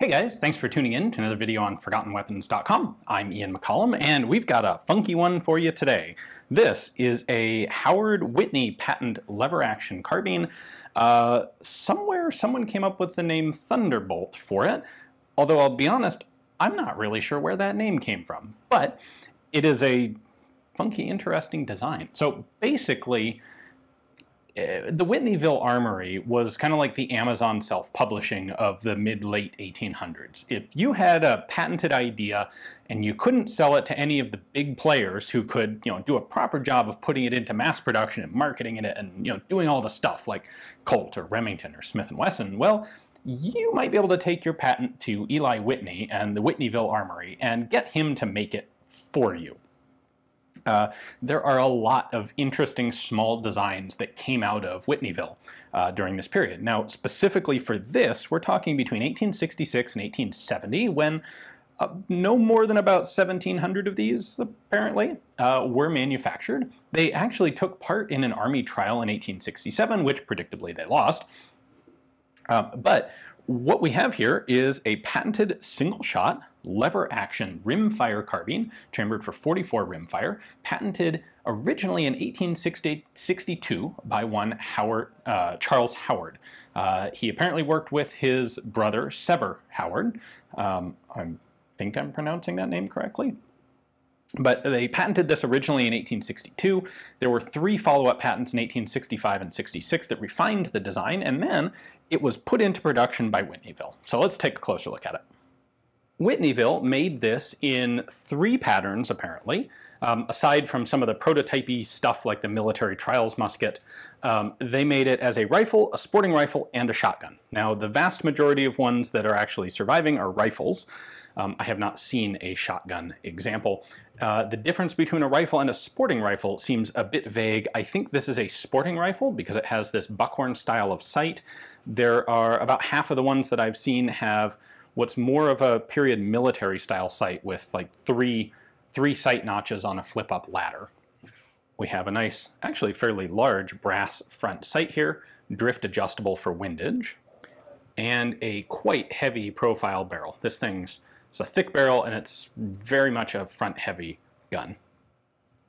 Hey guys, thanks for tuning in to another video on ForgottenWeapons.com. I'm Ian McCollum, and we've got a funky one for you today. This is a Howard Whitney patent lever action carbine. Uh, somewhere someone came up with the name Thunderbolt for it, although I'll be honest, I'm not really sure where that name came from. But it is a funky, interesting design. So basically, Uh, the Whitneyville Armory was kind of like the Amazon self-publishing of the mid-late 1800s. If you had a patented idea and you couldn't sell it to any of the big players who could, you know, do a proper job of putting it into mass production and marketing it and, you know, doing all the stuff like Colt or Remington or Smith & Wesson, well, you might be able to take your patent to Eli Whitney and the Whitneyville Armory and get him to make it for you. Uh, there are a lot of interesting small designs that came out of Whitneyville uh, during this period. Now, specifically for this, we're talking between 1866 and 1870, when uh, no more than about 1,700 of these, apparently, uh, were manufactured. They actually took part in an army trial in 1867, which predictably they lost. Uh, but what we have here is a patented single shot lever action rimfire carbine, chambered for 44 rimfire, patented originally in 1862 by one Howard, uh, Charles Howard. Uh, he apparently worked with his brother, Sebre Howard. Um, I think I'm pronouncing that name correctly. But they patented this originally in 1862. There were three follow-up patents in 1865 and 66 that refined the design, and then it was put into production by Whitneyville. So let's take a closer look at it. Whitneyville made this in three patterns, apparently. Um, aside from some of the prototypey stuff like the military trials musket, um, they made it as a rifle, a sporting rifle, and a shotgun. Now, the vast majority of ones that are actually surviving are rifles. Um, I have not seen a shotgun example. Uh, the difference between a rifle and a sporting rifle seems a bit vague. I think this is a sporting rifle because it has this buckhorn style of sight. There are about half of the ones that I've seen have what's more of a period military style sight with like three, three sight notches on a flip up ladder. We have a nice, actually fairly large brass front sight here, drift adjustable for windage, and a quite heavy profile barrel. This thing's it's a thick barrel and it's very much a front heavy gun.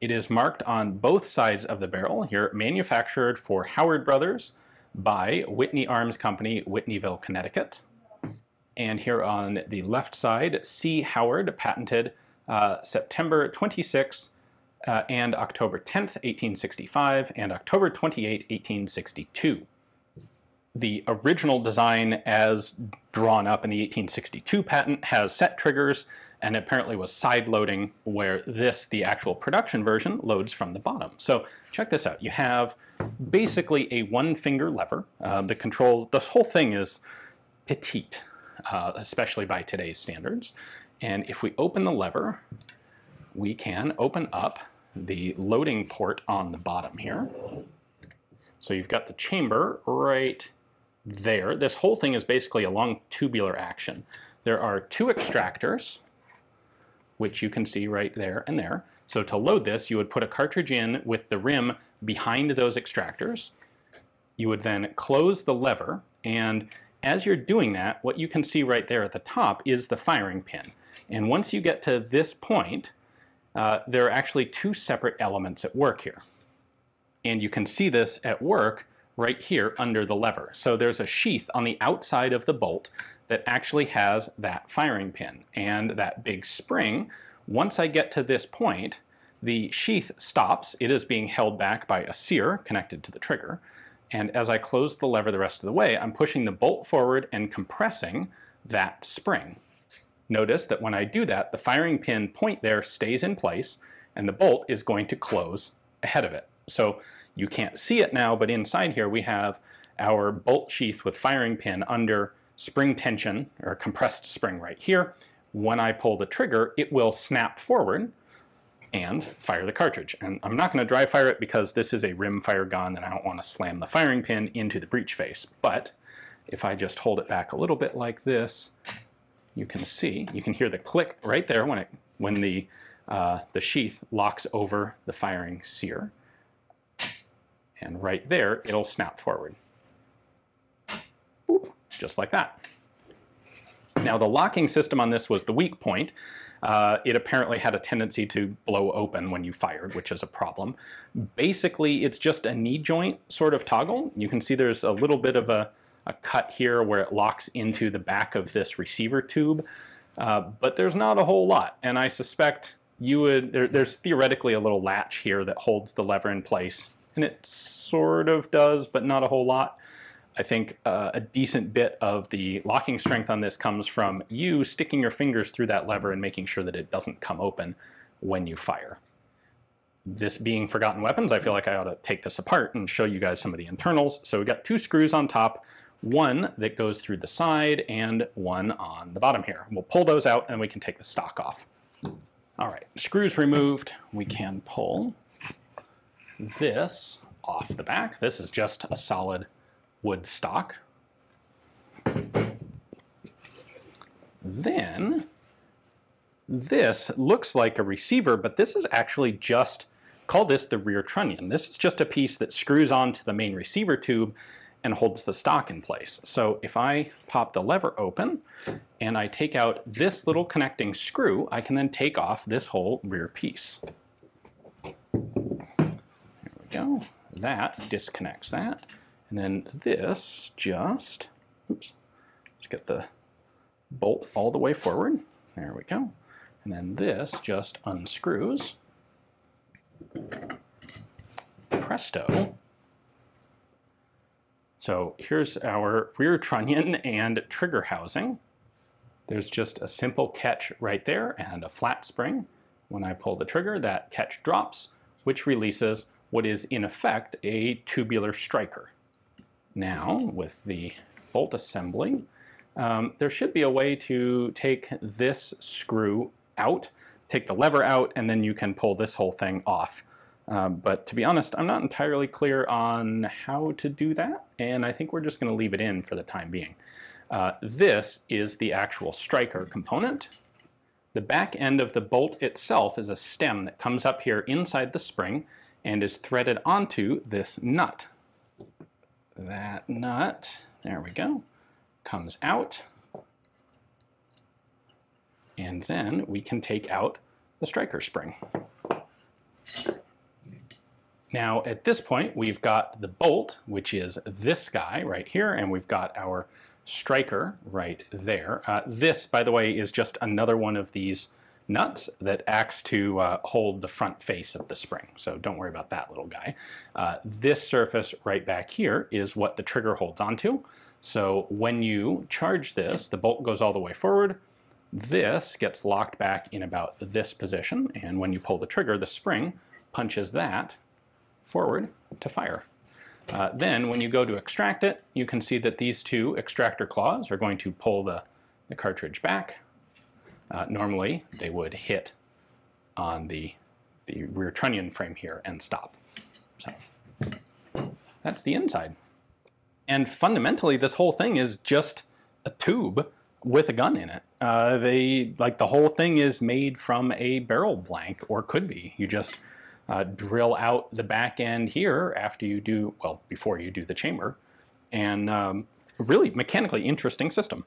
It is marked on both sides of the barrel here, manufactured for Howard Brothers by Whitney Arms Company, Whitneyville, Connecticut. And here on the left side, C. Howard patented uh, September 26th uh, and October 10th, 1865, and October 28, 1862. The original design as drawn up in the 1862 patent has set triggers and apparently was side loading where this, the actual production version, loads from the bottom. So check this out. You have basically a one finger lever. Uh, the control, this whole thing is petite uh, especially by today's standards. And if we open the lever, we can open up the loading port on the bottom here. So you've got the chamber right there. This whole thing is basically a long tubular action. There are two extractors, which you can see right there and there. So to load this, you would put a cartridge in with the rim behind those extractors. You would then close the lever, and as you're doing that, what you can see right there at the top is the firing pin. And once you get to this point, uh, there are actually two separate elements at work here. And you can see this at work right here under the lever. So there's a sheath on the outside of the bolt that actually has that firing pin. And that big spring, once I get to this point, the sheath stops. It is being held back by a sear connected to the trigger. And as I close the lever the rest of the way, I'm pushing the bolt forward and compressing that spring. Notice that when I do that, the firing pin point there stays in place and the bolt is going to close ahead of it. So you can't see it now, but inside here we have our bolt sheath with firing pin under spring tension or compressed spring right here. When I pull the trigger, it will snap forward and fire the cartridge. And I'm not going to dry fire it because this is a rim fire gun and I don't want to slam the firing pin into the breech face. But if I just hold it back a little bit like this, you can see, you can hear the click right there when, it, when the, uh, the sheath locks over the firing sear. And right there, it'll snap forward. Boop, just like that. Now the locking system on this was the weak point. Uh, it apparently had a tendency to blow open when you fired, which is a problem. Basically, it's just a knee joint sort of toggle. You can see there's a little bit of a, a cut here where it locks into the back of this receiver tube, uh, but there's not a whole lot. And I suspect you would, there, there's theoretically a little latch here that holds the lever in place, and it sort of does, but not a whole lot. I think uh, a decent bit of the locking strength on this comes from you sticking your fingers through that lever and making sure that it doesn't come open when you fire. This being Forgotten Weapons, I feel like I ought to take this apart and show you guys some of the internals. So we've got two screws on top, one that goes through the side and one on the bottom here. We'll pull those out and we can take the stock off. All right, screws removed, we can pull this off the back. This is just a solid wood stock. Then this looks like a receiver, but this is actually just, call this the rear trunnion. This is just a piece that screws onto the main receiver tube and holds the stock in place. So if I pop the lever open and I take out this little connecting screw, I can then take off this whole rear piece. Go. That disconnects that. And then this just, oops, let's get the bolt all the way forward. There we go. And then this just unscrews. Presto. So here's our rear trunnion and trigger housing. There's just a simple catch right there and a flat spring. When I pull the trigger, that catch drops, which releases what is in effect a tubular striker. Now, with the bolt assembly, um, there should be a way to take this screw out, take the lever out, and then you can pull this whole thing off. Um, but to be honest, I'm not entirely clear on how to do that, and I think we're just going to leave it in for the time being. Uh, this is the actual striker component. The back end of the bolt itself is a stem that comes up here inside the spring and is threaded onto this nut that nut, there we go, comes out. And then we can take out the striker spring. Now at this point we've got the bolt, which is this guy right here, and we've got our striker right there. Uh, this, by the way, is just another one of these nuts that acts to uh, hold the front face of the spring. So don't worry about that little guy. Uh, this surface right back here is what the trigger holds onto. So when you charge this, the bolt goes all the way forward. This gets locked back in about this position, and when you pull the trigger, the spring punches that forward to fire. Uh, then when you go to extract it, you can see that these two extractor claws are going to pull the, the cartridge back uh, normally they would hit on the, the rear trunnion frame here and stop. So that's the inside. And fundamentally, this whole thing is just a tube with a gun in it. Uh, they like the whole thing is made from a barrel blank, or could be. You just uh, drill out the back end here after you do well before you do the chamber, and um, really mechanically interesting system.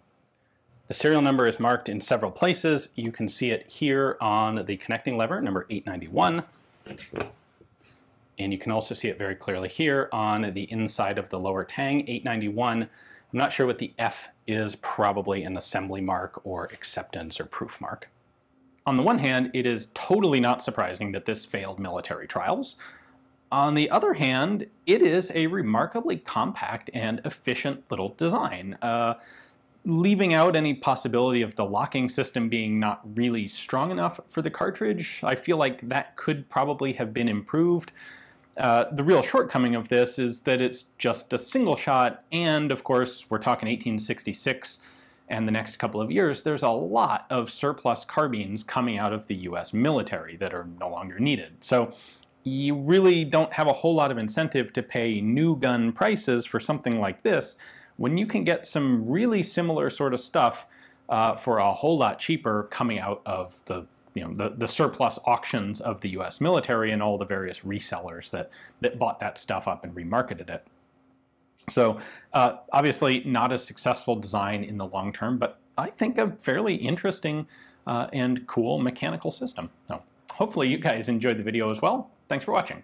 The serial number is marked in several places. You can see it here on the connecting lever, number 891. And you can also see it very clearly here on the inside of the lower tang, 891. I'm not sure what the F is, probably an assembly mark or acceptance or proof mark. On the one hand, it is totally not surprising that this failed military trials. On the other hand, it is a remarkably compact and efficient little design. Uh, leaving out any possibility of the locking system being not really strong enough for the cartridge, I feel like that could probably have been improved. Uh, the real shortcoming of this is that it's just a single shot, and of course, we're talking 1866 and the next couple of years, there's a lot of surplus carbines coming out of the US military that are no longer needed. So you really don't have a whole lot of incentive to pay new gun prices for something like this when you can get some really similar sort of stuff uh, for a whole lot cheaper coming out of the you know the, the surplus auctions of the U.S. military and all the various resellers that that bought that stuff up and remarketed it. So uh, obviously not a successful design in the long term, but I think, a fairly interesting uh, and cool mechanical system. So hopefully you guys enjoyed the video as well. Thanks for watching.